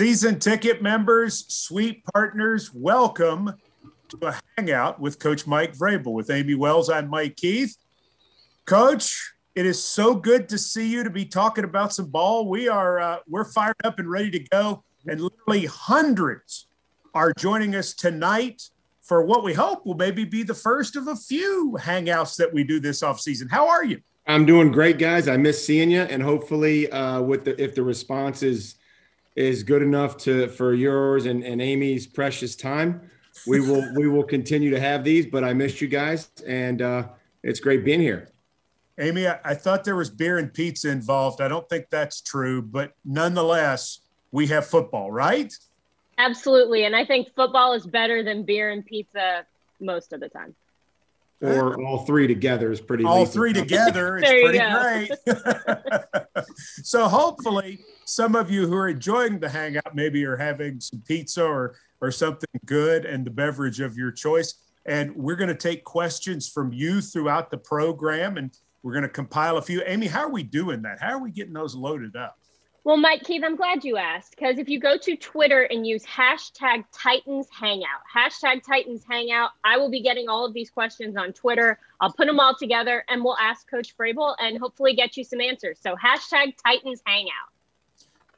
Season ticket members, suite partners, welcome to a hangout with Coach Mike Vrabel. With Amie Wells, I'm Mike Keith. Coach, it is so good to see you to be talking about some ball. We are uh, we're fired up and ready to go, and literally hundreds are joining us tonight for what we hope will maybe be the first of a few hangouts that we do this off season. How are you? I'm doing great, guys. I miss seeing you, and hopefully, uh, with the if the response is is good enough to for yours and, and Amie's precious time. We will we will continue to have these, but I missed you guys, and uh, it's great being here. Amie, I, I thought there was beer and pizza involved. I don't think that's true, but nonetheless, we have football, right? Absolutely, and I think football is better than beer and pizza most of the time. Or all three together is pretty. All three together is pretty great. so hopefully, some of you who are enjoying the hangout maybe are having some pizza or or something good and the beverage of your choice. And we're going to take questions from you throughout the program, and we're going to compile a few. Amie, how are we doing that? How are we getting those loaded up? Well, Mike Keith, I'm glad you asked because if you go to Twitter and use hashtag Titans Hangout, hashtag Titans Hangout, I will be getting all of these questions on Twitter. I'll put them all together and we'll ask Coach Vrabel and hopefully get you some answers. So hashtag Titans Hangout.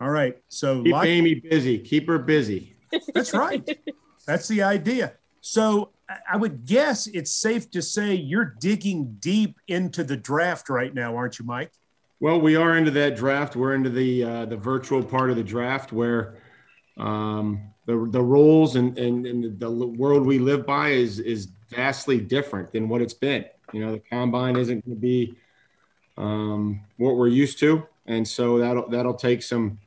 All right. So keep like, Amie busy. Keep her busy. That's right. That's the idea. So I would guess it's safe to say you're digging deep into the draft right now, aren't you, Mike? Well, we are into that draft. We're into the uh, the virtual part of the draft where um, the the rules and, and, and the world we live by is is vastly different than what it's been. You know, the combine isn't going to be um, what we're used to, and so that'll that'll take some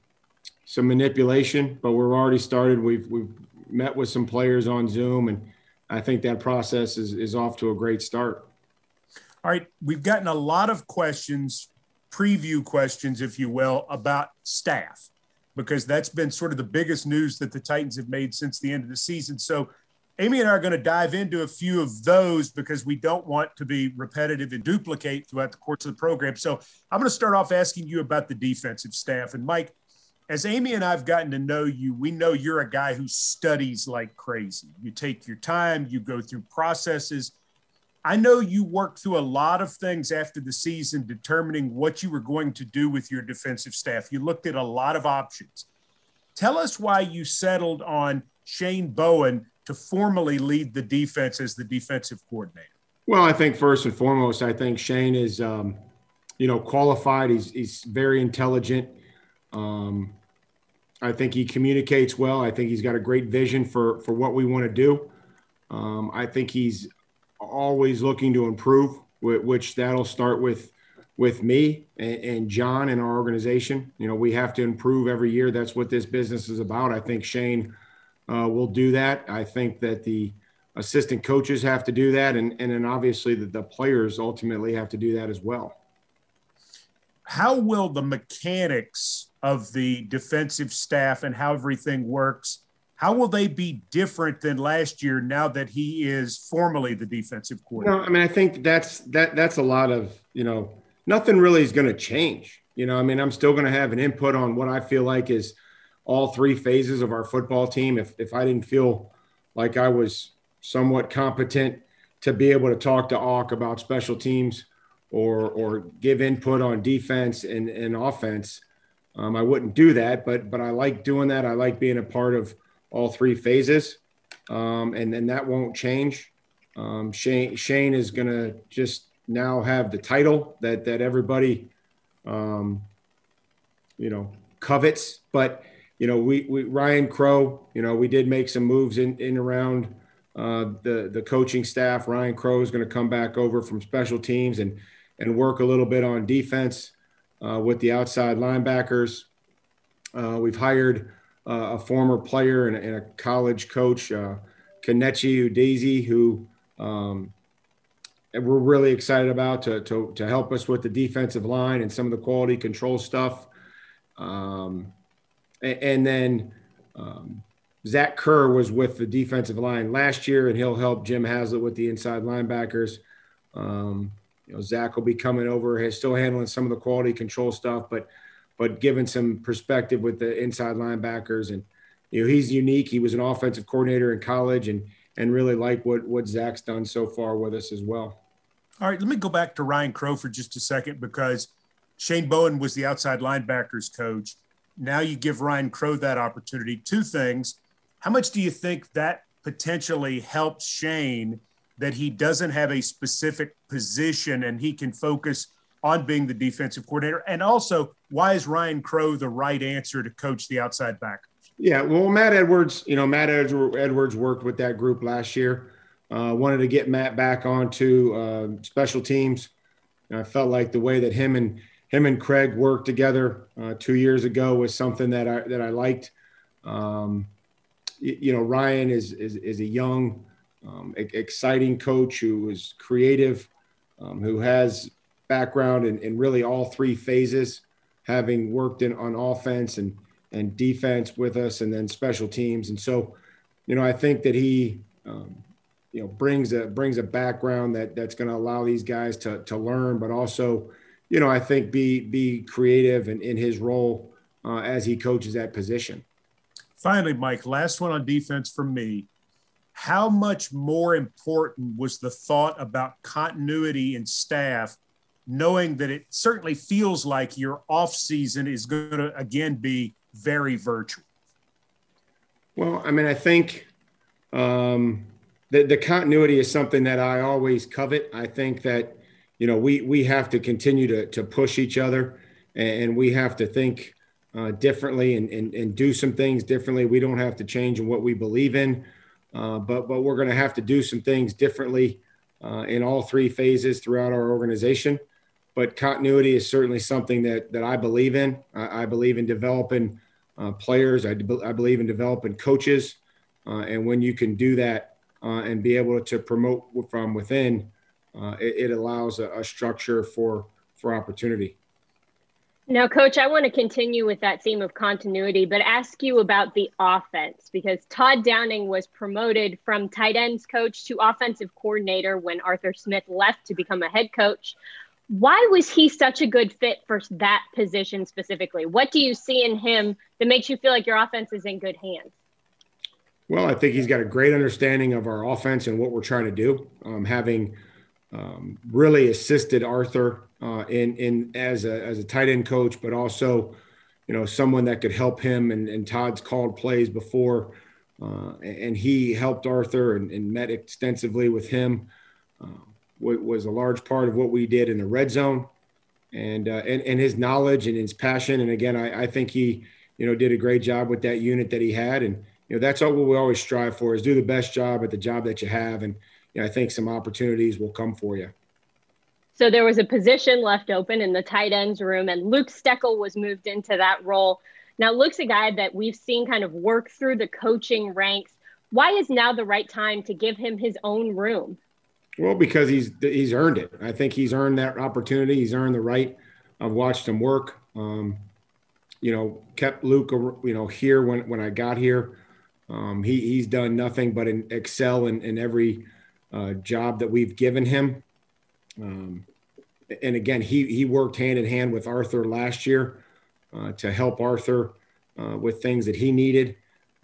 some manipulation, but we're already started. We've we've met with some players on Zoom, and I think that process is is off to a great start. All right, we've gotten a lot of questions, preview questions, if you will, about staff, because that's been sort of the biggest news that the Titans have made since the end of the season. So, Amie and I are going to dive into a few of those because we don't want to be repetitive and duplicate throughout the course of the program. So, I'm going to start off asking you about the defensive staff. And, Mike, as Amie and I've gotten to know you, we know you're a guy who studies like crazy. You take your time, you go through processes. I know you worked through a lot of things after the season determining what you were going to do with your defensive staff. You looked at a lot of options. Tell us why you settled on Shane Bowen to formally lead the defense as the defensive coordinator. Well, I think first and foremost, I think Shane is, um, you know, qualified. He's, he's very intelligent. Um, I think he communicates well. I think he's got a great vision for for what we want to do. Um, I think he's always looking to improve, which that'll start with with me and, and, Jon and our organization. You know, we have to improve every year. That's what this business is about. I think Shane uh, will do that. I think that the assistant coaches have to do that, and and then obviously the, the players ultimately have to do that as well. How will the mechanics of the defensive staff and how everything works. How will they be different than last year now that he is formally the defensive coordinator? No, I mean, I think that's that that's a lot of, you know, nothing really is going to change. You know, I mean, I'm still going to have an input on what I feel like is all three phases of our football team. If if I didn't feel like I was somewhat competent to be able to talk to Auk about special teams or or give input on defense and, and offense, um, I wouldn't do that, but but I like doing that. I like being a part of all three phases, um, and then that won't change. Um, Shane Shane is going to just now have the title that that everybody, um, you know, covets. But you know, we, we Ryan Crow, you know, we did make some moves in in around uh, the the coaching staff. Ryan Crow is going to come back over from special teams and and work a little bit on defense uh, with the outside linebackers. Uh, we've hired uh, a former player and, and, a college coach, uh, Kenechi Udeze, who um, we're really excited about to, to, to help us with the defensive line and some of the quality control stuff. Um, and then um, Zach Kerr was with the defensive line last year, and he'll help Jim Haslett with the inside linebackers. Um, you know, Zach will be coming over, he's still handling some of the quality control stuff, but but giving some perspective with the inside linebackers. And you know, he's unique. He was an offensive coordinator in college, and and really like what what Zach's done so far with us as well. All right, let me go back to Ryan Crow for just a second because Shane Bowen was the outside linebackers coach. Now you give Ryan Crow that opportunity. Two things. How much do you think that potentially helps Shane that he doesn't have a specific position and he can focus on being the defensive coordinator? And also, why is Ryan Crow the right answer to coach the outside backers? Yeah, well, Matt Edwards, you know, Matt Edwards worked with that group last year. Uh, wanted to get Matt back onto uh, special teams. And I felt like the way that him and him and Craig worked together uh, two years ago was something that I that I liked. Um, you, you, know, Ryan is is, is a young, um, exciting coach who is creative, um, who has background in, in really all three phases, having worked in on offense and and defense with us, and then special teams. And so, you know, I think that he um, you know brings a brings a background that that's going to allow these guys to to learn, but also, you know, I think be be creative in, in his role uh, as he coaches that position. Finally, Mike, last one on defense from me. How much more important was the thought about continuity in staff, knowing that it certainly feels like your off season is going to again be very virtual? Well, I mean, I think um, the, the continuity is something that I always covet. I think that, you know, we, we have to continue to, to push each other and we have to think uh, differently and, and, and do some things differently. We don't have to change in what we believe in, uh, but, but we're going to have to do some things differently uh, in all three phases throughout our organization. But continuity is certainly something that, that I believe in. I, I believe in developing uh, players. I, I believe in developing coaches. Uh, and when you can do that, uh, and be able to promote from within, it, it, allows a, a, structure for for opportunity. Now, Coach, I want to continue with that theme of continuity, but ask you about the offense because Todd Downing was promoted from tight ends coach to offensive coordinator when Arthur Smith left to become a head coach. Why was he such a good fit for that position specifically? What do you see in him that makes you feel like your offense is in good hands? Well, I think he's got a great understanding of our offense and what we're trying to do. Um, having um, really assisted Arthur uh, in in as a as a tight end coach, but also, you know, someone that could help him. And, and Todd's called plays before, uh, and he helped Arthur and, and met extensively with him. Uh, was a large part of what we did in the red zone, and uh, and and his knowledge and his passion. And again, I, I think he, you know, did a great job with that unit that he had and you know that's all what we always strive for is do the best job at the job that you have and you know, i think some opportunities will come for you. So there was a position left open in the tight ends room and luke steckel was moved into that role. Now luke's a guy that we've seen kind of work through the coaching ranks. Why is now the right time to give him his own room? Well because he's he's earned it. I think he's earned that opportunity. He's earned the right i've watched him work. Um, you know kept luke you know here when when i got here. Um, he, he's done nothing but in, excel in, in every uh, job that we've given him. Um, and again, he, he worked hand in hand with Arthur last year uh, to help Arthur uh, with things that he needed.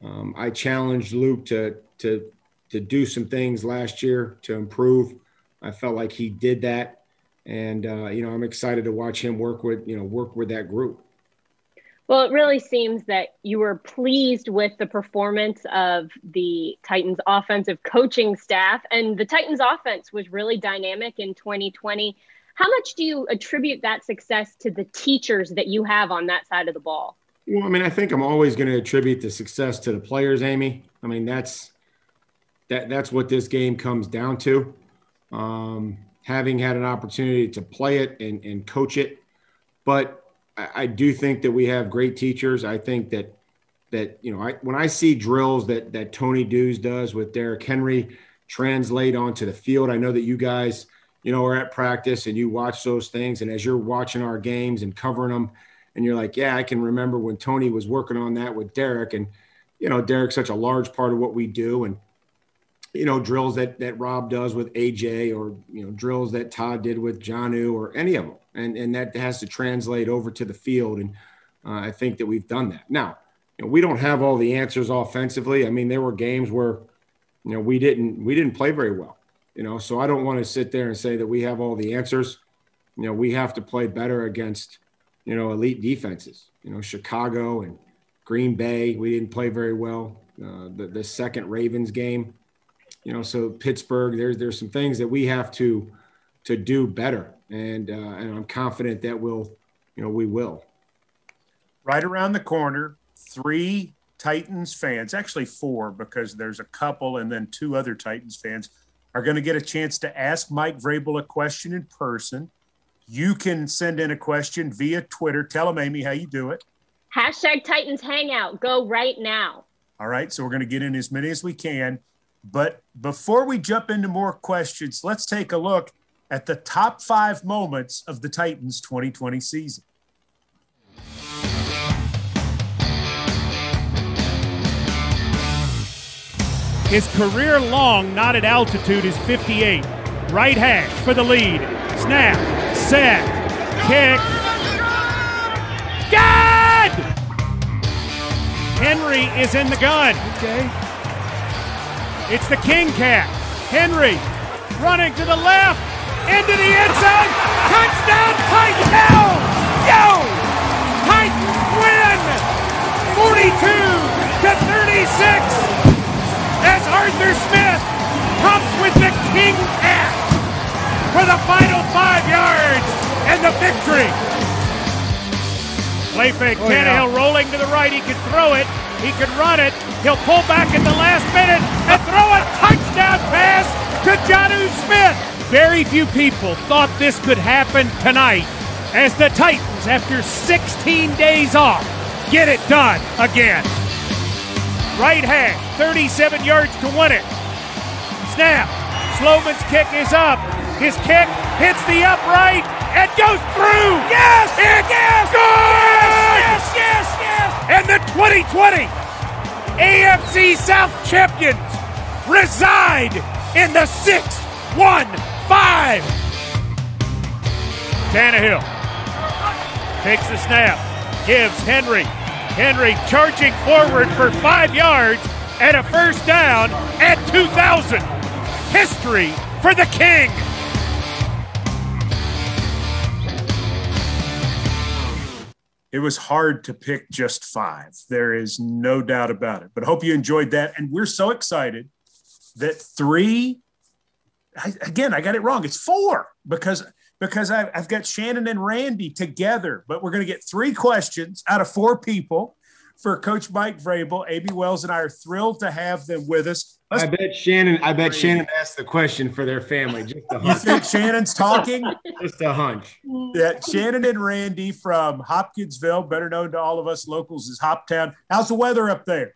Um, I challenged Luke to, to, to do some things last year to improve. I felt like he did that. And, uh, you know, I'm excited to watch him work with, you know, work with that group. Well, it really seems that you were pleased with the performance of the Titans offensive coaching staff, and the Titans offense was really dynamic in 2020. How much do you attribute that success to the teachers that you have on that side of the ball? Well, I mean, I think I'm always going to attribute the success to the players, Amie. I mean, that's that that's what this game comes down to. Um, having had an opportunity to play it and, and coach it, but I, do think that we have great teachers. I think that that you know, I, when I see drills that that Tony Dews does with Derrick Henry translate onto the field, I know that you guys, you know, are at practice and you watch those things, and as you're watching our games and covering them, and you're like, yeah, I can remember when Tony was working on that with Derrick, and you know, Derrick's such a large part of what we do, and you know, drills that that Rob does with AJ, or you know, drills that Todd did with Jonnu, or any of them, and and that has to translate over to the field, and uh, I think that we've done that. Now, you know, we don't have all the answers offensively. I mean, there were games where, you know, we didn't we didn't play very well. You know, so I don't want to sit there and say that we have all the answers. You know, we have to play better against, you know, elite defenses. You know, Chicago and Green Bay, we didn't play very well. Uh, the the second Ravens game, you know, so Pittsburgh, there's there's some things that we have to to do better, and uh, and I'm confident that we'll, you know, we will. Right around the corner, three Titans fans, actually four, because there's a couple and then two other Titans fans, are going to get a chance to ask Mike Vrabel a question in person. You can send in a question via Twitter. Tell them, Amie, how you do it. Hashtag Titans Hangout. Go right now. All right. So we're going to get in as many as we can. But before we jump into more questions, let's take a look at the top five moments of the Titans 2020 season. His career long not at altitude is 58. Right hash for the lead. Snap, set, kick. Good! Henry is in the gun. Okay. It's the King Cat. Henry running to the left, into the end zone. Touchdown, Titans! Yo! Titans win 42 to 36 as Arthur Smith comes with the King Cat for the final five yards and the victory. Play fake. Oh, Tannehill yeah. rolling to the right. He can throw it. He can run it. He'll pull back at the last minute and throw a touchdown pass to Jonnu Smith. Very few people thought this could happen tonight as the Titans, after 16 days off, get it done again. Right hand, 37 yards to win it. Snap. Sloman's kick is up. His kick hits the upright and goes through. Yes! It's yes! good! Yes, yes, yes! And the 2020 AFC South champions reside in the 6 1 5. Tannehill takes the snap, gives Henry Henry charging forward for five yards and a first down at 2,000. History for the King. It was hard to pick just five. There is no doubt about it. But hope you enjoyed that. And we're so excited that three, I, again, I got it wrong. It's four because because I, have got Shannon and Randy together, but we're going to get three questions out of four people for Coach Mike Vrabel. Amie Wells and I are thrilled to have them with us. Let's I bet Shannon. I bet Shannon asked the question for their family. Just a hunch. You think Shannon's talking? just a hunch. Yeah, Shannon and Randy from Hopkinsville, better known to all of us locals as Hoptown. How's the weather up there?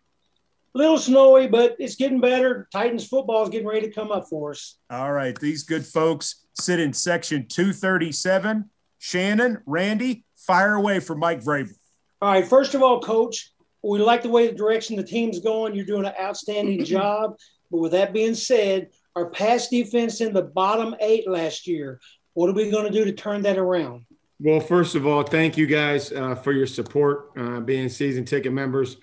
A little snowy, but it's getting better. Titans football is getting ready to come up for us. All right, these good folks sit in section 237. Shannon, Randy, fire away for Mike Vrabel. All right, first of all, coach, we like the way the direction the team's going. You're doing an outstanding job. But with that being said, our pass defense in the bottom eight last year. What are we going to do to turn that around? Well, first of all, thank you guys uh, for your support, uh, being season ticket members.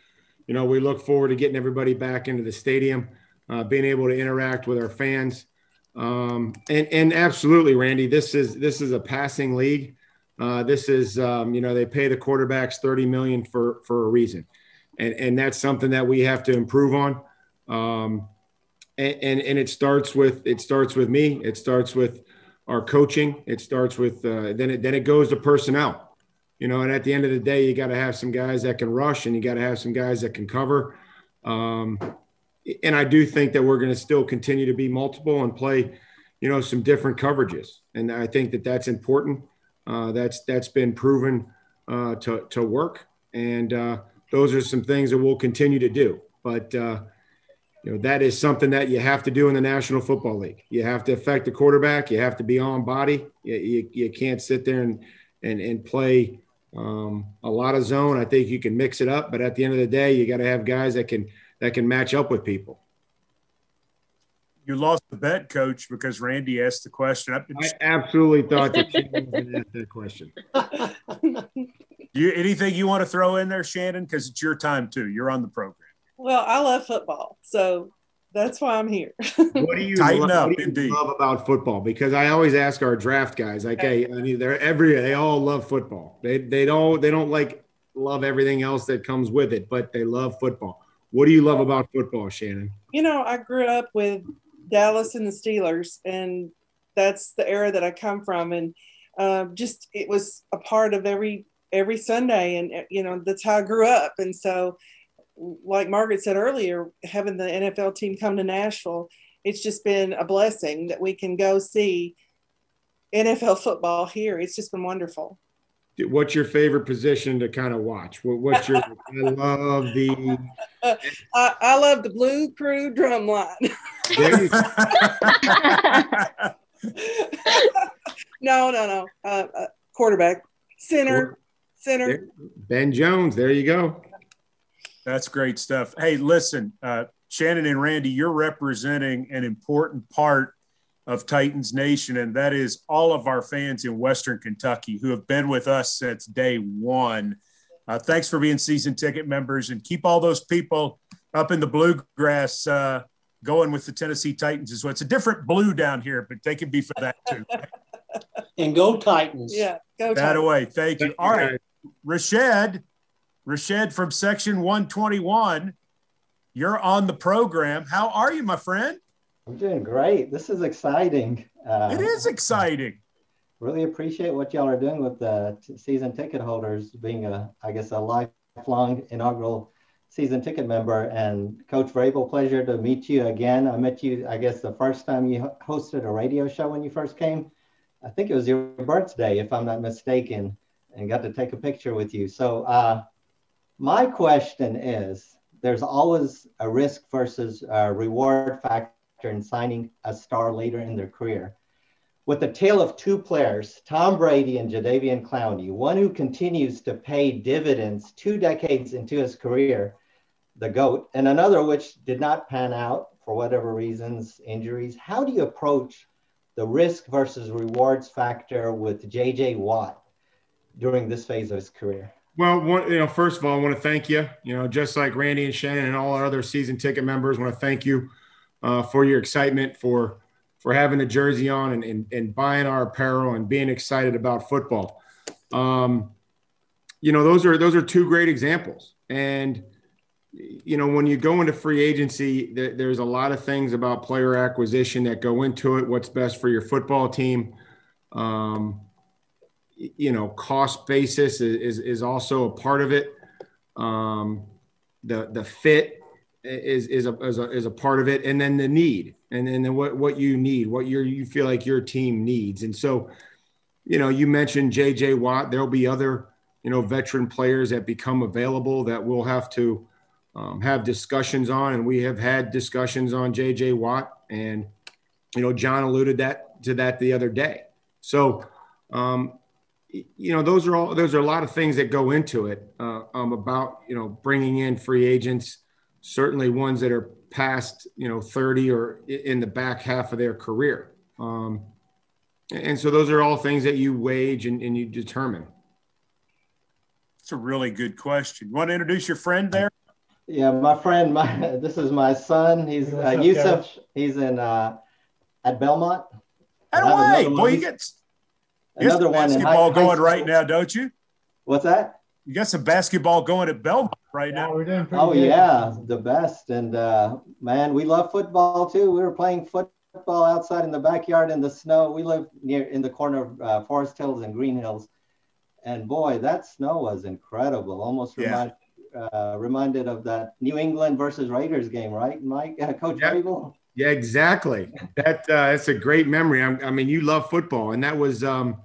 You know, we look forward to getting everybody back into the stadium, uh, being able to interact with our fans. Um, and, and absolutely, Randy, this is this is a passing league. Uh, this is um, you know they pay the quarterbacks thirty million for for a reason, and and that's something that we have to improve on. Um, and, and, and it starts with it starts with me. It starts with our coaching. It starts with uh, then it then it goes to personnel. You know, and at the end of the day, you got to have some guys that can rush, and you got to have some guys that can cover. Um, and I do think that we're going to still continue to be multiple and play, you know, some different coverages. And I think that that's important. Uh, that's that's been proven uh, to to work, and uh, those are some things that we'll continue to do. But uh, you know that is something that you have to do in the National Football League. You have to affect the quarterback. You have to be on body. You, you, you can't sit there and and and play Um, a lot of zone. I think you can mix it up, but at the end of the day, you got to have guys that can that can match up with people. You lost the bet, coach, because Randy asked the question. I absolutely thought that she was going to ask that question. you anything you want to throw in there, Shannon? Because it's your time too. You're on the program. Well, I love football, so that's why I'm here. what do you, love, up, what do you love about football? Because I always ask our draft guys, like, hey, I mean, they're every they all love football. They they don't they don't like love everything else that comes with it, but they love football. What do you love about football, Shannon? You know, I grew up with Dallas and the Steelers, and that's the era that I come from, and uh, just it was a part of every every Sunday, and you know that's how I grew up, and so like Margaret said earlier, having the NFL team come to Nashville, it's just been a blessing that we can go see NFL football here. It's just been wonderful. What's your favorite position to kind of watch? What's your? I love the. I, I, love the Blue Crew drum line. no, no, no. Uh, uh, quarterback, center, center. Ben Jones. There you go. That's great stuff. Hey, listen, uh, Shannon and Randy, you're representing an important part of Titans Nation, and that is all of our fans in Western Kentucky who have been with us since day one. Uh, thanks for being season ticket members, and keep all those people up in the bluegrass uh, going with the Tennessee Titans as well. It's a different blue down here, but they can be for that too. and go Titans. Yeah, go Titans. That away. Thank you. All right, Rashed Rashed from section 121, you're on the program. How are you, my friend? I'm doing great. This is exciting. Uh, it is exciting. Really appreciate what y'all are doing with the t- season ticket holders, being a, I guess, a lifelong inaugural season ticket member. And Coach Vrabel, pleasure to meet you again. I met you, I guess, the first time you hosted a radio show when you first came. I think it was your birthday, if I'm not mistaken, and got to take a picture with you. So, uh, my question is there's always a risk versus a reward factor in signing a star later in their career. With the tale of two players, Tom Brady and Jadeveon Clowney, one who continues to pay dividends two decades into his career, the GOAT, and another which did not pan out for whatever reasons, injuries. How do you approach the risk versus rewards factor with JJ Watt during this phase of his career? Well, one, you know, first of all, I want to thank you. You know, just like Randy and Shannon and all our other season ticket members, I want to thank you uh, for your excitement for for having a jersey on and, and, and buying our apparel and being excited about football. Um, you know, those are those are two great examples. And you know, when you go into free agency, there, there's a lot of things about player acquisition that go into it. What's best for your football team? Um, you know, cost basis is, is, is also a part of it. Um, the, the fit is, is a, is a, is a part of it. And then the need, and then what, what you need, what you you feel like your team needs. And so, you know, you mentioned JJ Watt, there'll be other, you know, veteran players that become available that we'll have to um, have discussions on. And we have had discussions on JJ Watt and, you know, Jon alluded that to that the other day. So, um, you know, those are all those are a lot of things that go into it uh, um, about you know bringing in free agents. Certainly, ones that are past you know 30 or in the back half of their career. Um, and so those are all things that you wage and, and you determine. It's a really good question. You want to introduce your friend there? Yeah, my friend. My this is my son. He's uh, Yusuf. He's in uh, at Belmont. Hey, boy, you get Another one basketball high, going high right now, don't you? What's that? You got some basketball going at Belmont right yeah, now. We're doing oh good. yeah, the best. And uh, man, we love football too. We were playing football outside in the backyard in the snow. We live near in the corner of uh, Forest Hills and Green Hills, and boy, that snow was incredible. Almost yeah. remind, uh, reminded of that New England versus Raiders game, right, Mike? Uh, Coach yep. Vrabel? Yeah, exactly. That uh, that's a great memory. I, I, mean, you love football, and that was, um,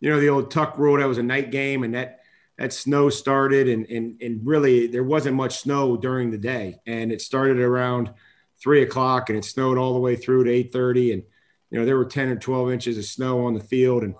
you know, the old Tuck rule. That was a night game, and that that snow started, and and and really there wasn't much snow during the day, and it started around three o'clock, and it snowed all the way through to eight thirty, and you know there were ten or twelve inches of snow on the field, and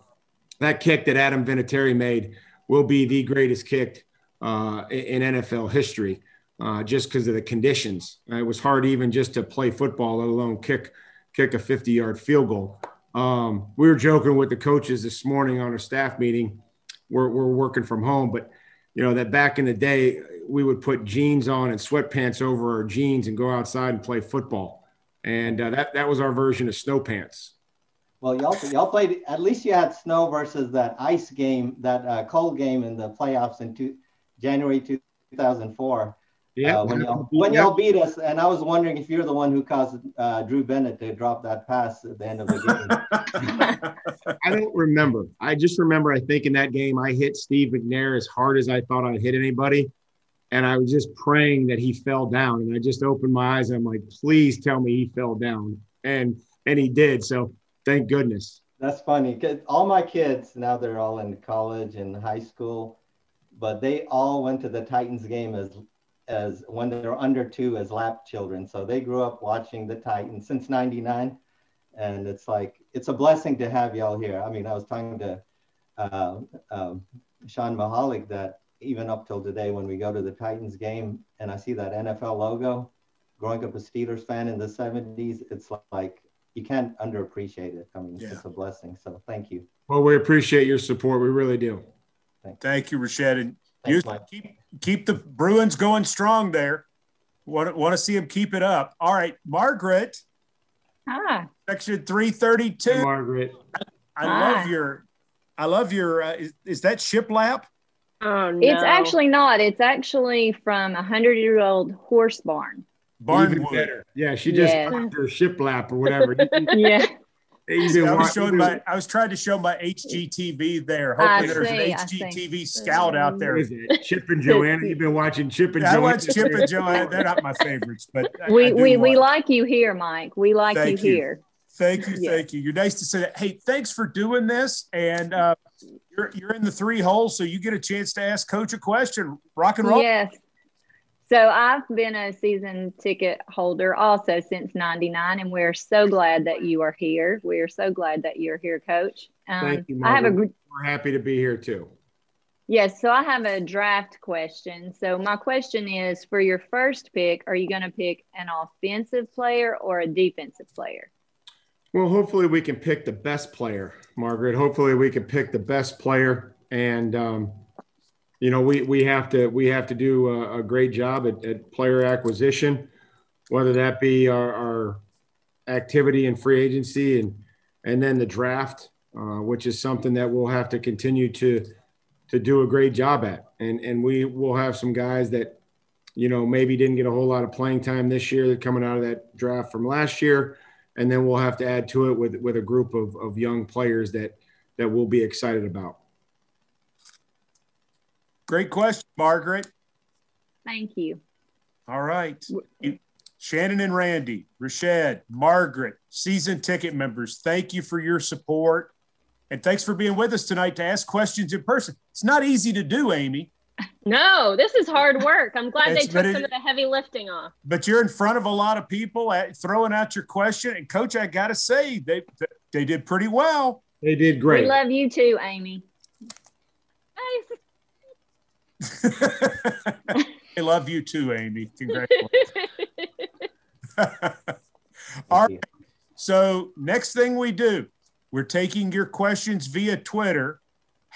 that kick that Adam Vinatieri made will be the greatest kick uh, in NFL history, uh, just because of the conditions. it was hard even just to play football, let alone kick kick a 50 yard field goal. Um, we were joking with the coaches this morning on our staff meeting. We're, we're working from home, but you know that back in the day we would put jeans on and sweatpants over our jeans and go outside and play football, and uh, that that was our version of snow pants. Well, y'all y'all played. At least you had snow versus that ice game, that uh, cold game in the playoffs in two, January 2004. Yeah, uh, when y'all when y'all beat us, and I was wondering if you're the one who caused uh, Drew Bennett to drop that pass at the end of the game. I don't remember. I just remember I think in that game I hit Steve McNair as hard as I thought I'd hit anybody, and I was just praying that he fell down. And I just opened my eyes. And I'm like, please tell me he fell down, and and he did. So Thank goodness. That's funny. Cause all my kids now they're all in college and high school, but they all went to the Titans game as as when they were under two as lap children. So they grew up watching the Titans since '99, and it's like it's a blessing to have y'all here. I mean, I was talking to uh, um, Sean Mahalik that even up till today, when we go to the Titans game and I see that NFL logo, growing up a Steelers fan in the '70s, it's like you can't underappreciate it. I mean, yeah. it's a blessing. So thank you. Well, we appreciate your support. We really do. Thank you, Thank you Rashed. And you keep keep the Bruins going strong there. Want want to see them keep it up. All right, Margaret. Hi. Section three thirty two. Margaret. I, I love your. I love your. Uh, is, is that shiplap? Oh no! It's actually not. It's actually from a hundred year old horse barn. Barnwood. Yeah, she just yeah. her shiplap or whatever. yeah. I was showing my, I was trying to show my HGTV there. Hopefully, there's an HGTV scout out there. Chip and Joanna. You've been watching Chip and yeah, Joanna. I watch Chip and Joanna. They're not my favorites, but we I we, we like you here, Mike. We like you, you, here. Thank you, thank you. You're nice to say that. Hey, thanks for doing this, and uh, you're you're in the three holes, so you get a chance to ask Coach a question. Rock and roll. Yes. So I've been a season ticket holder also since 99 and we're so glad that you are here. We are so glad that you're here, coach. Um, Thank you. I have a we're happy to be here too. Yes, so I have a draft question. So my question is for your first pick, are you going to pick an offensive player or a defensive player? Well, hopefully we can pick the best player, Margaret. Hopefully we can pick the best player and um, you know, we, we have to we have to do a, a great job at, at, player acquisition, whether that be our, our, activity in free agency and and then the draft, uh, which is something that we'll have to continue to to do a great job at. And and we will have some guys that, you know, maybe didn't get a whole lot of playing time this year that coming out of that draft from last year. And then we'll have to add to it with with a group of, of young players that that we'll be excited about. Great question, Margaret. Thank you. All right. Shannon and Randy, Rashed, Margaret, season ticket members, thank you for your support. And thanks for being with us tonight to ask questions in person. It's not easy to do, Amie. No, this is hard work. I'm glad they took it, some of the heavy lifting off. But you're in front of a lot of people at, throwing out your question. And, Coach, I got to say, they, they did pretty well. They did great. We love you too, Amie. I love you too, Amie. Congratulations. All right. So, next thing we do, we're taking your questions via Twitter,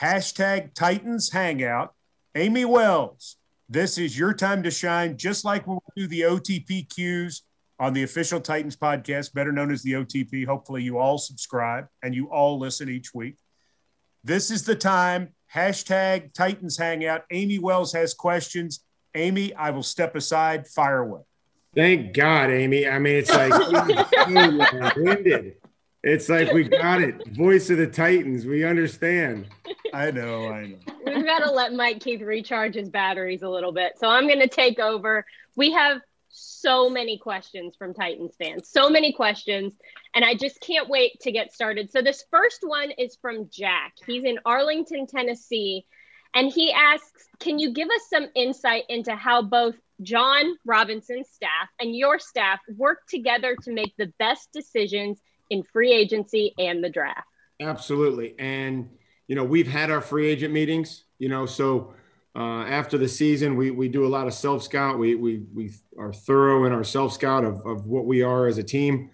hashtag Titans Hangout. Amie Wells, this is your time to shine, just like when we do the OTP Qs on the official Titans podcast, better known as the OTP. Hopefully, you all subscribe and you all listen each week. This is the time Hashtag Titans Hangout. Amie Wells has questions. Amie, I will step aside. Fire away. Thank God, Amie. I mean, it's like winded. It's like we got it. Voice of the Titans. We understand. I know. I know. We've got to let Mike Keith recharge his batteries a little bit. So I'm going to take over. We have so many questions from Titans fans, so many questions. And I just can't wait to get started. So, this first one is from Jack. He's in Arlington, Tennessee. And he asks Can you give us some insight into how both Jon Robinson's staff and your staff work together to make the best decisions in free agency and the draft? Absolutely. And, you know, we've had our free agent meetings, you know, so uh, after the season, we, we do a lot of self scout. We, we, we are thorough in our self scout of, of what we are as a team.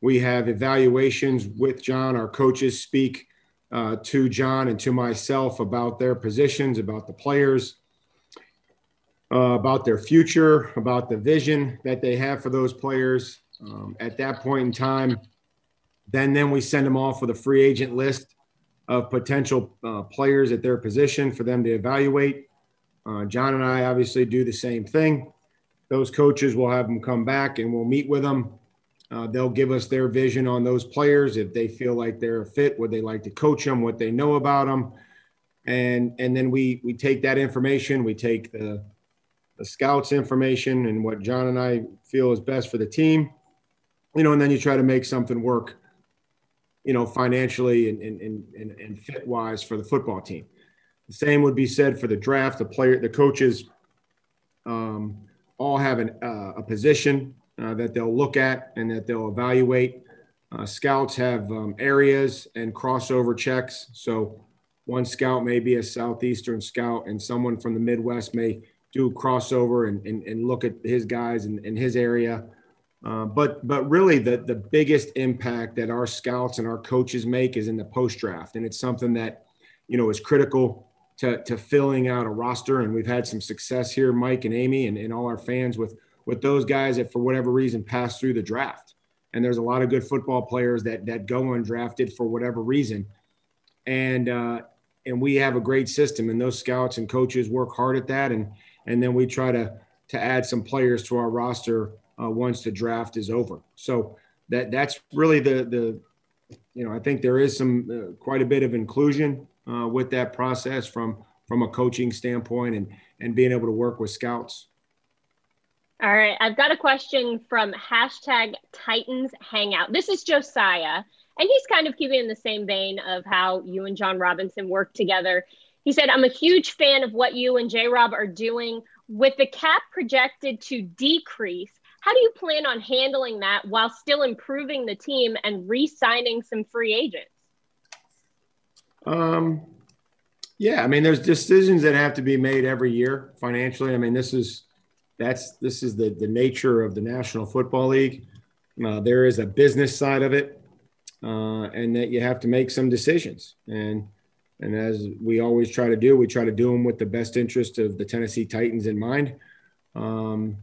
We have evaluations with Jon. Our coaches speak uh, to Jon and to myself about their positions, about the players, uh, about their future, about the vision that they have for those players. Um, at that point in time, then then we send them off with a free agent list of potential uh, players at their position for them to evaluate. Uh, Jon and I obviously do the same thing. Those coaches will have them come back and we'll meet with them. Uh, they'll give us their vision on those players if they feel like they're a fit, would they like to coach them, what they know about them, and and then we we take that information, we take the the scouts information and what Jon and I feel is best for the team, you know, and then you try to make something work, you know, financially and and and, and fit wise for the football team. The same would be said for the draft. The player, the coaches, um, all have an, uh, a position uh, that they'll look at and that they'll evaluate. Uh, scouts have um, areas and crossover checks. So one scout may be a southeastern scout, and someone from the Midwest may do a crossover and, and, and look at his guys in, in his area. Uh, but but really the the biggest impact that our scouts and our coaches make is in the post draft, and it's something that you know is critical to, to filling out a roster. And we've had some success here, Mike and Amie, and, and all our fans with with those guys that for whatever reason pass through the draft. And there's a lot of good football players that that go undrafted for whatever reason. And uh, and we have a great system, and those scouts and coaches work hard at that. And and then we try to to add some players to our roster uh, once the draft is over. So that that's really the the you know I think there is some uh, quite a bit of inclusion uh, with that process from from a coaching standpoint and and being able to work with scouts. All right, I've got a question from hashtag Titans Hangout. This is Josiah, and he's kind of keeping in the same vein of how you and Jon Robinson work together. He said, I'm a huge fan of what you and J Rob are doing. With the cap projected to decrease, how do you plan on handling that while still improving the team and re signing some free agents? Um, yeah, I mean, there's decisions that have to be made every year financially. I mean, this is that's this is the the nature of the National Football League. Uh, there is a business side of it, uh, and that you have to make some decisions. And and as we always try to do, we try to do them with the best interest of the Tennessee Titans in mind. Um,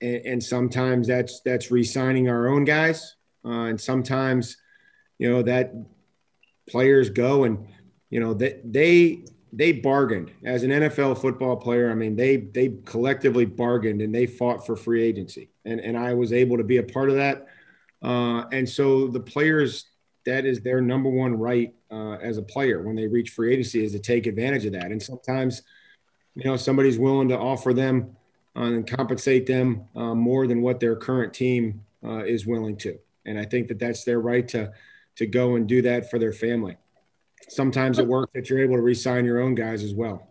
and, and, sometimes that's that's re-signing our own guys, uh, and sometimes, you know, that players go and you know they they they bargained as an NFL football player. I mean, they they collectively bargained and they fought for free agency, and and I was able to be a part of that. Uh, and so the players, that is their number one right uh, as a player when they reach free agency is to take advantage of that. And sometimes, you know, somebody's willing to offer them uh, and compensate them uh, more than what their current team uh, is willing to. And I think that that's their right to to go and do that for their family sometimes it works that you're able to re-sign your own guys as well.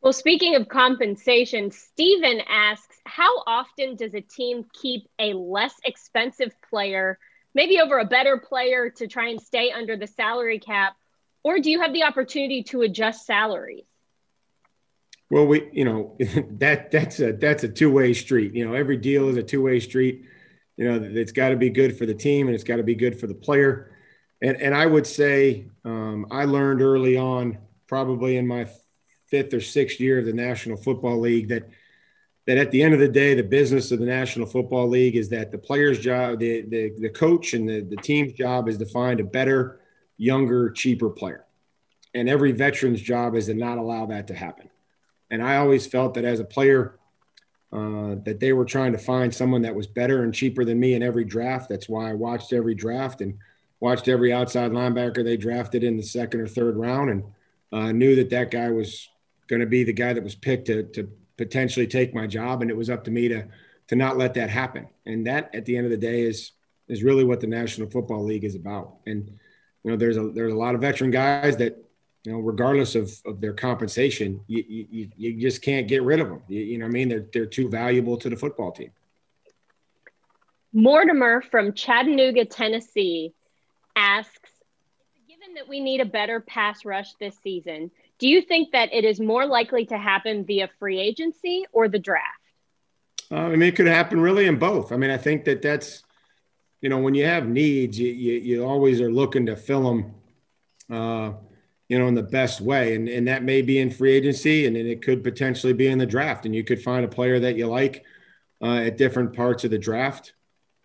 Well, speaking of compensation, Steven asks, how often does a team keep a less expensive player, maybe over a better player to try and stay under the salary cap? Or do you have the opportunity to adjust salaries? Well, we, you know, that that's a that's a two-way street. You know, every deal is a two-way street. You know, it's got to be good for the team and it's got to be good for the player and and I would say um, I learned early on, probably in my fifth or sixth year of the National Football League, that that at the end of the day, the business of the National Football League is that the player's job, the the, the coach and the, the team's job is to find a better, younger, cheaper player, and every veteran's job is to not allow that to happen. And I always felt that as a player. Uh, that they were trying to find someone that was better and cheaper than me in every draft. That's why I watched every draft and watched every outside linebacker they drafted in the second or third round and uh, knew that that guy was going to be the guy that was picked to, to potentially take my job. And it was up to me to, to not let that happen. And that at the end of the day is, is really what the National Football League is about. And, you know, there's a, there's a lot of veteran guys that, you know, regardless of, of their compensation, you, you, you just can't get rid of them. You, you know what I mean? They're, they're too valuable to the football team. Mortimer from Chattanooga, Tennessee asks, given that we need a better pass rush this season, do you think that it is more likely to happen via free agency or the draft? Uh, I mean, it could happen really in both. I mean, I think that that's, you know, when you have needs, you, you, you always are looking to fill them, uh, you know, in the best way. And, and that may be in free agency and then it could potentially be in the draft. And you could find a player that you like uh, at different parts of the draft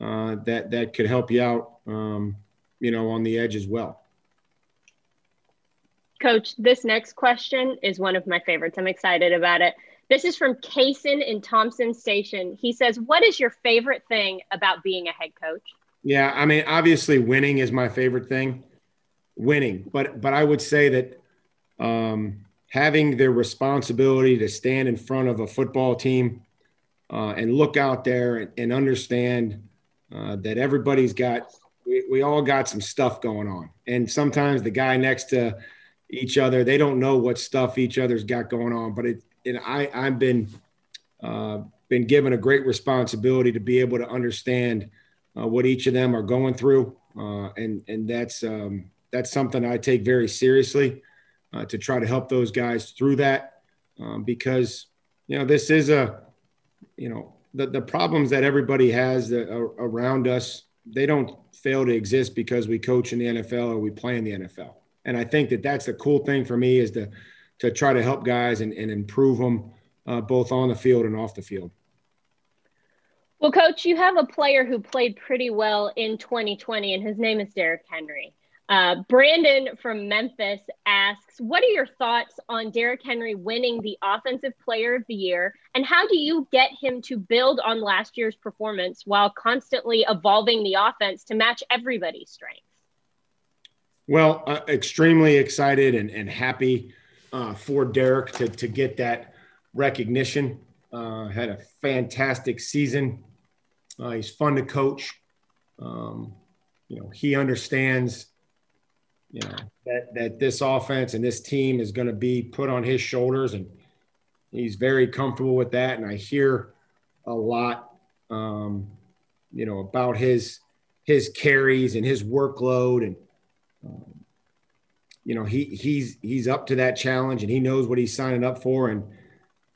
uh, that, that could help you out, um, you know, on the edge as well. Coach, this next question is one of my favorites. I'm excited about it. This is from Kaysen in Thompson Station. He says, What is your favorite thing about being a head coach? Yeah, I mean, obviously winning is my favorite thing. Winning. But but I would say that um, having the responsibility to stand in front of a football team uh, and look out there and, and understand uh, that everybody's got we, we all got some stuff going on. And sometimes the guy next to each other. They don't know what stuff each other's got going on, but it, it I, I've been, uh, been given a great responsibility to be able to understand uh, what each of them are going through. Uh, and, and that's, um, that's something I take very seriously uh, to try to help those guys through that. Um, because, you know, this is a, you know, the, the problems that everybody has that around us, they don't fail to exist because we coach in the NFL or we play in the NFL and I think that that's the cool thing for me is to to try to help guys and, and improve them uh, both on the field and off the field. Well, coach, you have a player who played pretty well in 2020, and his name is Derrick Henry. Uh, Brandon from Memphis asks, What are your thoughts on Derrick Henry winning the Offensive Player of the Year? And how do you get him to build on last year's performance while constantly evolving the offense to match everybody's strengths? Well, uh, extremely excited and, and happy uh, for Derrick to, to get that recognition. Uh, had a fantastic season. Uh, he's fun to coach. Um, you know, he understands, you know, that, that this offense and this team is going to be put on his shoulders, and he's very comfortable with that. And I hear a lot, um, you know, about his his carries and his workload and um, you know, he he's he's up to that challenge and he knows what he's signing up for. And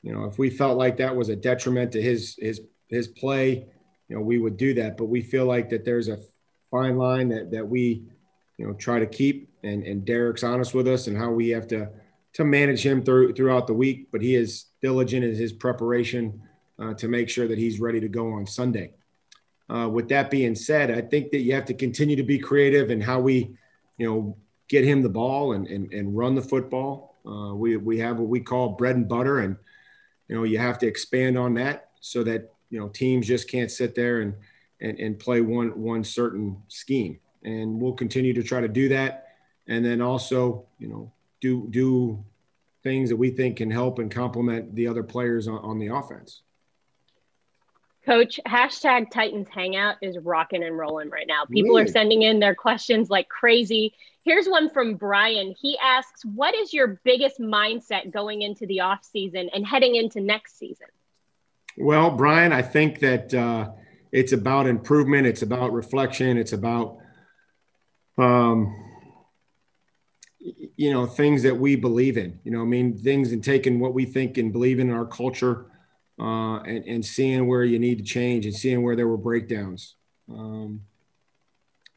you know, if we felt like that was a detriment to his his his play, you know, we would do that. But we feel like that there's a fine line that that we you know try to keep. And and Derrick's honest with us and how we have to to manage him through throughout the week. But he is diligent in his preparation uh, to make sure that he's ready to go on Sunday. Uh, with that being said, I think that you have to continue to be creative in how we you know, get him the ball and, and, and run the football. Uh, we, we have what we call bread and butter, and, you know, you have to expand on that so that, you know, teams just can't sit there and, and, and play one, one certain scheme. And we'll continue to try to do that. And then also, you know, do, do things that we think can help and complement the other players on, on the offense. Coach, hashtag Titans Hangout is rocking and rolling right now. People really? are sending in their questions like crazy. Here's one from Brian. He asks, What is your biggest mindset going into the off season and heading into next season? Well, Brian, I think that uh, it's about improvement, it's about reflection, it's about, um, you know, things that we believe in. You know, I mean, things and taking what we think and believe in our culture uh, and, and seeing where you need to change and seeing where there were breakdowns. Um,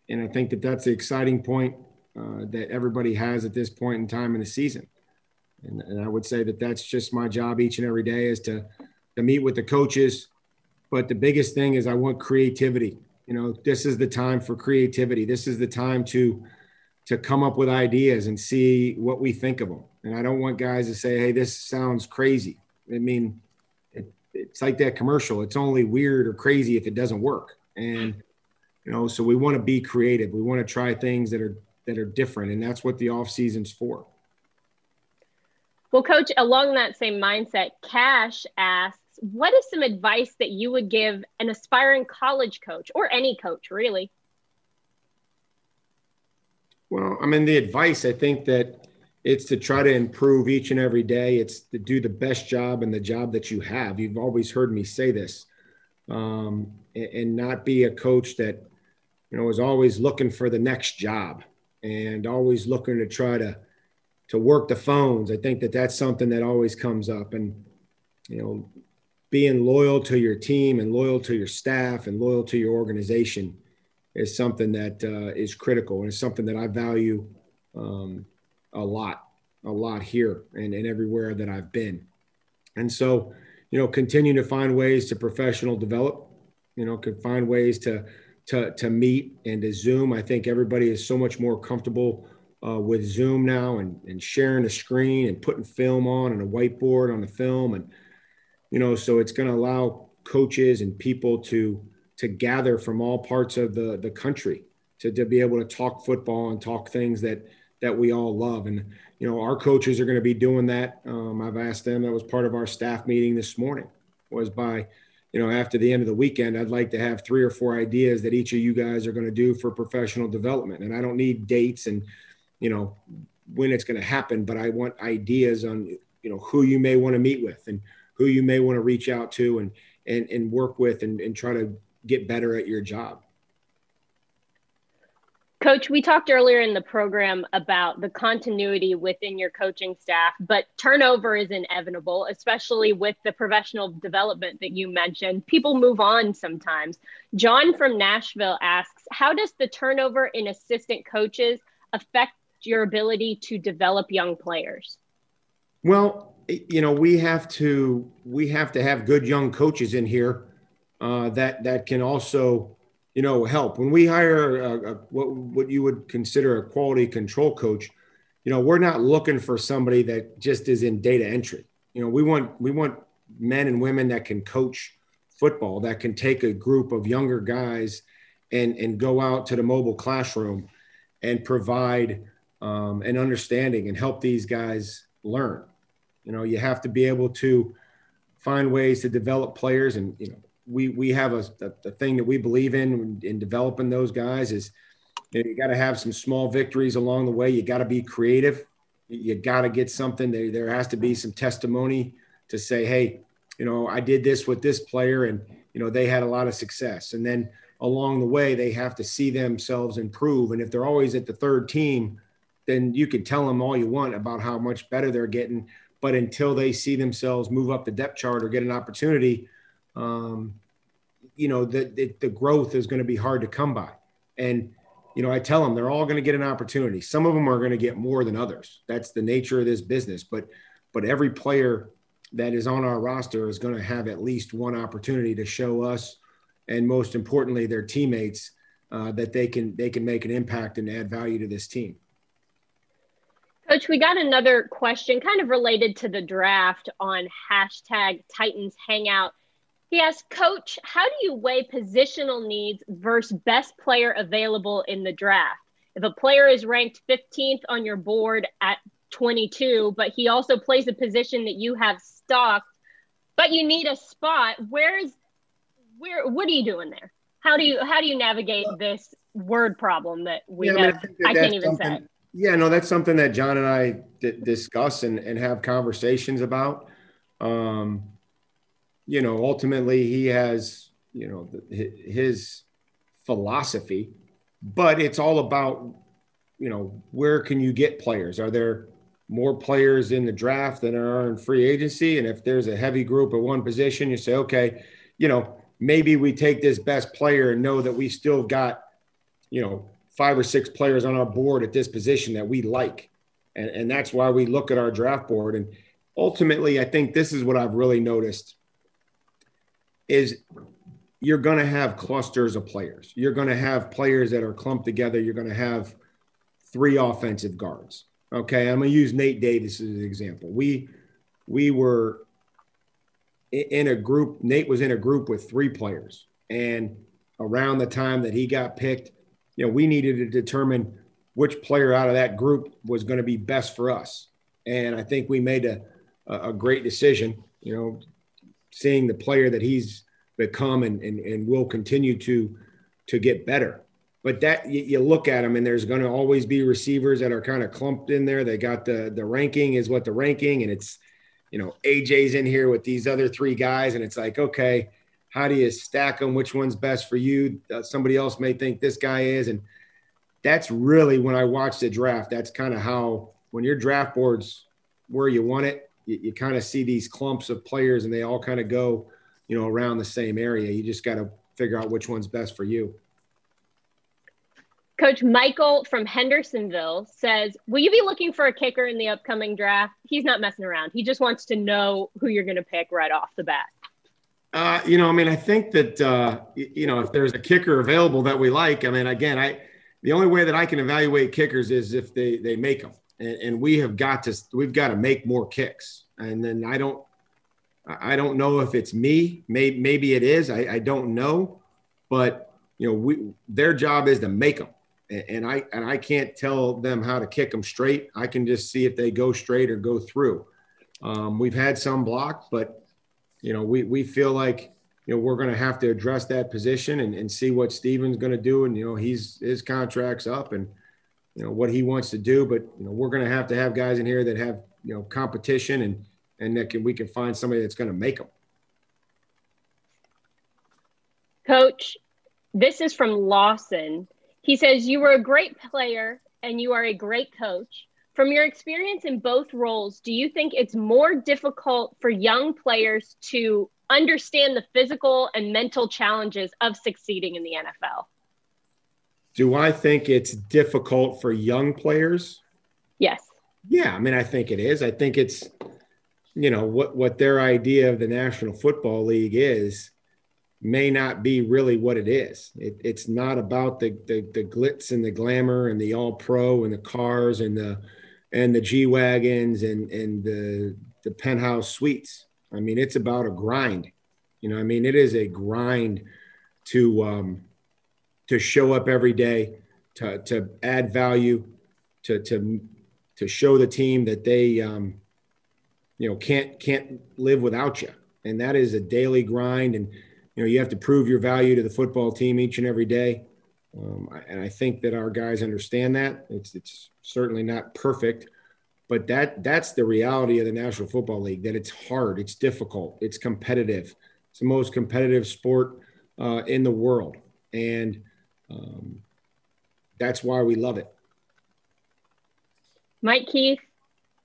and I think that that's the exciting point uh, that everybody has at this point in time in the season. And, and, I would say that that's just my job each and every day is to, to meet with the coaches. But the biggest thing is I want creativity. You know, this is the time for creativity. This is the time to to come up with ideas and see what we think of them. And I don't want guys to say, "Hey, this sounds crazy." I mean, it's like that commercial. It's only weird or crazy if it doesn't work. And you know, so we want to be creative. We want to try things that are that are different, and that's what the off season's for. Well, coach, along that same mindset, Cash asks, what is some advice that you would give an aspiring college coach or any coach really? Well, I mean, the advice I think that it's to try to improve each and every day. It's to do the best job and the job that you have. You've always heard me say this, um, and, and, not be a coach that you know is always looking for the next job. and always looking to try to to work the phones. I think that that's something that always comes up, and you know, being loyal to your team and loyal to your staff and loyal to your organization is something that uh, is critical and it's something that I value um, a lot, a lot here and, and everywhere that I've been. And so, you know, continue to find ways to professional develop, you know, can find ways to, to, to meet and to Zoom. I think everybody is so much more comfortable uh, with Zoom now and, and sharing a screen and putting film on and a whiteboard on the film. And, you know, so it's going to allow coaches and people to, to gather from all parts of the, the country to, to be able to talk football and talk things that, that we all love. And, you know, our coaches are going to be doing that. Um, I've asked them, that was part of our staff meeting this morning was by, you know, after the end of the weekend, I'd like to have three or four ideas that each of you guys are going to do for professional development. And I don't need dates and, you know, when it's going to happen, but I want ideas on, you know, who you may want to meet with and who you may want to reach out to and, and, and work with and, and try to get better at your job. Coach, we talked earlier in the program about the continuity within your coaching staff, but turnover is inevitable, especially with the professional development that you mentioned. People move on sometimes. John from Nashville asks How does the turnover in assistant coaches affect your ability to develop young players? Well, you know, we have to we have to have good young coaches in here uh, that that can also you know help. When we hire a, a, what what you would consider a quality control coach you know we're not looking for somebody that just is in data entry. You know we want we want men and women that can coach football that can take a group of younger guys and and go out to the mobile classroom and provide um, an understanding and help these guys learn you know you have to be able to find ways to develop players and you know we we have a, a, a, thing that we believe in in developing those guys is you, know, you got to have some small victories along the way. You got to be creative. You got to get something. There there has to be some testimony to say, hey, you know, I did this with this player, and you know they had a lot of success. And then along the way, they have to see themselves improve. And if they're always at the third team, then you can tell them all you want about how much better they're getting. But until they see themselves move up the depth chart or get an opportunity, um, you know, the, the, the growth is going to be hard to come by. And, you know, I tell them they're all going to get an opportunity. Some of them are going to get more than others. That's the nature of this business. But, but every player that is on our roster is going to have at least one opportunity to show us, and most importantly, their teammates, uh, that they can they can make an impact and add value to this team. Coach, we got another question kind of related to the draft on hashtag Titans Hangout. He asks, Coach, how do you weigh positional needs versus best player available in the draft? If a player is ranked 15th on your board at 22, but he also plays a position that you have stocked, but you need a spot, where's where what are you doing there? How do you how do you navigate this word problem that we yeah, have? I, mean, I, I can't even say. Yeah, no, that's something that Jon and I d- discuss and, and have conversations about. Um, you know, ultimately he has, you know, his philosophy, but it's all about, you know, where can you get players? Are there more players in the draft than there are in free agency? And if there's a heavy group at one position, you say, okay, you know, maybe we take this best player and know that we still got, you know, five or six players on our board at this position that we like. And, and that's why we look at our draft board. And ultimately, I think this is what I've really noticed is you're going to have clusters of players. You're going to have players that are clumped together. You're going to have three offensive guards. Okay, I'm going to use Nate Davis as an example. We we were in a group. Nate was in a group with three players, and around the time that he got picked, you know, we needed to determine which player out of that group was going to be best for us. And I think we made a a great decision. You know, seeing the player that he's become and, and, and will continue to to get better. But that you, you look at him and there's going to always be receivers that are kind of clumped in there. They got the the ranking is what the ranking and it's you know AJ's in here with these other three guys and it's like okay, how do you stack them? Which one's best for you? Uh, somebody else may think this guy is and that's really when I watch the draft. That's kind of how when your draft boards where you want it, you, you kind of see these clumps of players and they all kind of go, you know, around the same area. You just got to figure out which one's best for you. Coach Michael from Hendersonville says, Will you be looking for a kicker in the upcoming draft? He's not messing around. He just wants to know who you're going to pick right off the bat. Uh, you know, I mean, I think that, uh, you know, if there's a kicker available that we like, I mean, again, I, the only way that I can evaluate kickers is if they, they make them. And, and we have got to, we've got to make more kicks. And then I don't, I don't know if it's me. Maybe, maybe it is. I, I don't know. But, you know, we, their job is to make them and I and I can't tell them how to kick them straight. I can just see if they go straight or go through. Um, we've had some block, but you know we we feel like you know we're going to have to address that position and, and see what Stephen's going to do. And you know he's his contract's up and you know what he wants to do. But you know we're going to have to have guys in here that have you know competition and and that can we can find somebody that's going to make them. Coach, this is from Lawson. He says, You were a great player and you are a great coach. From your experience in both roles, do you think it's more difficult for young players to understand the physical and mental challenges of succeeding in the NFL? Do I think it's difficult for young players? Yes. Yeah, I mean, I think it is. I think it's, you know, what what their idea of the National Football League is may not be really what it is. It, it's not about the, the, the glitz and the glamour and the all pro and the cars and the and the G wagons and and the the penthouse suites. I mean, it's about a grind. You know, I mean, it is a grind to um, to show up every day, to to add value, to to to show the team that they um, you know can't can't live without you, and that is a daily grind and you know you have to prove your value to the football team each and every day um, and i think that our guys understand that. It's it's certainly not perfect but that that's the reality of the national football league that it's hard it's difficult it's competitive. It's the most competitive sport uh, in the world. And um, that's why we love it. Mike keith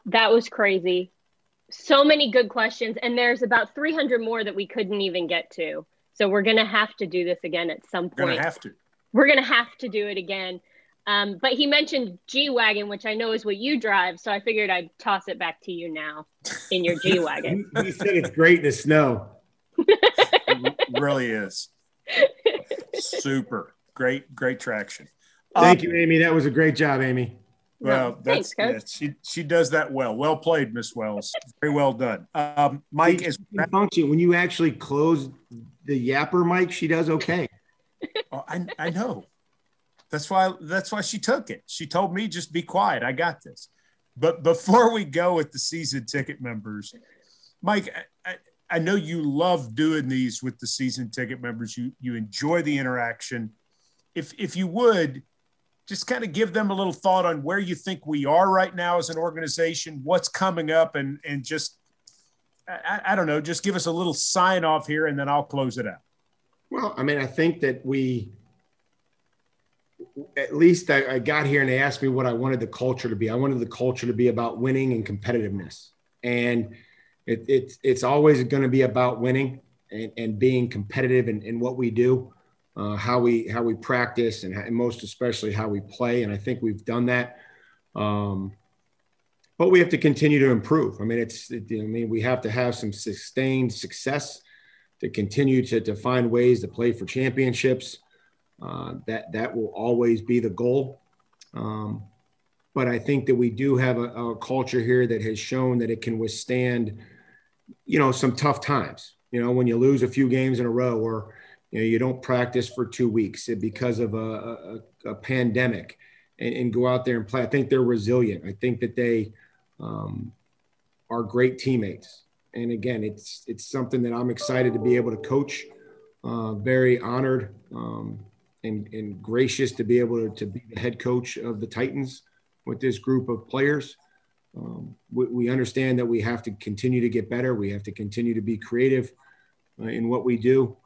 that was crazy. So many good questions and there's about 300 more that we couldn't even get to. So we're going to have to do this again at some point. We're going to have to. We're going to have to do it again. Um, but he mentioned G Wagon, which I know is what you drive. So I figured I'd toss it back to you now in your G Wagon. he said it's great in the snow. it really is. Super. Great, great traction. Thank um, you, Amie. That was a great job, Amie. Well, that's Thanks, yeah, she she does that well. Well played, Miss Wells. Very well done. Um, Mike is function when you actually close the yapper mic. She does okay. Oh, I I know. That's why that's why she took it. She told me just be quiet. I got this. But before we go with the season ticket members, Mike, I, I, I know you love doing these with the season ticket members. You you enjoy the interaction. If if you would just kind of give them a little thought on where you think we are right now as an organization, what's coming up, and and just I, I don't know, just give us a little sign off here, and then I'll close it out. Well, I mean, I think that we at least I, I, got here and they asked me what I wanted the culture to be. I wanted the culture to be about winning and competitiveness. And it, it it's always going to be about winning and, and being competitive in, in what we do uh, how we how we practice and, and, most especially how we play. And I think we've done that. Um, but we have to continue to improve. I mean, it's it, I mean we have to have some sustained success to continue to, to find ways to play for championships. Uh, that that will always be the goal. Um, but I think that we do have a, a, culture here that has shown that it can withstand, you know, some tough times. You know, when you lose a few games in a row, or you know you don't practice for two weeks because of a, a, a pandemic and, and, go out there and play i think they're resilient i think that they um, are great teammates and again it's it's something that i'm excited to be able to coach uh, very honored um, and, and gracious to be able to, to be the head coach of the titans with this group of players um, we, we, understand that we have to continue to get better we have to continue to be creative uh, in what we do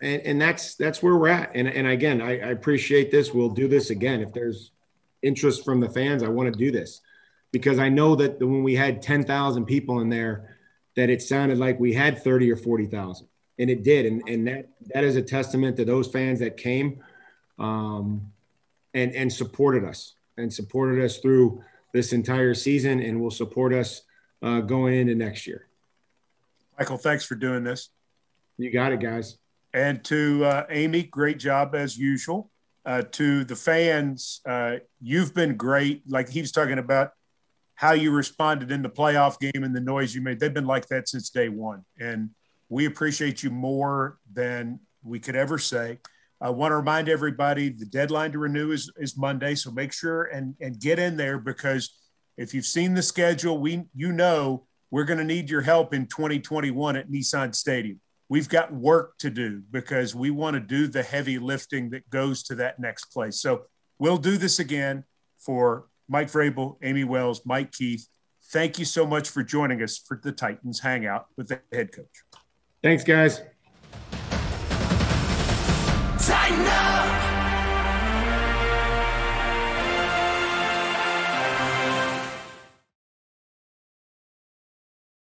and, and that's that's where we're at. And and again, I, I appreciate this. We'll do this again if there's interest from the fans. I want to do this because I know that when we had ten thousand people in there, that it sounded like we had thirty or forty thousand, and it did. And and that that is a testament to those fans that came, um, and and supported us and supported us through this entire season, and will support us uh, going into next year. Michael, thanks for doing this. You got it, guys. And to uh, Amie, great job as usual. Uh, to the fans, uh, you've been great. Like he was talking about how you responded in the playoff game and the noise you made. They've been like that since day one. And we appreciate you more than we could ever say. I want to remind everybody the deadline to renew is, is Monday. So make sure and, and get in there because if you've seen the schedule, we you know we're going to need your help in 2021 at Nissan Stadium we've got work to do because we want to do the heavy lifting that goes to that next place. So we'll do this again for Mike Vrabel, Amie Wells, Mike Keith. Thank you so much for joining us for the Titans Hangout with the head coach. Thanks, guys. Tighten up!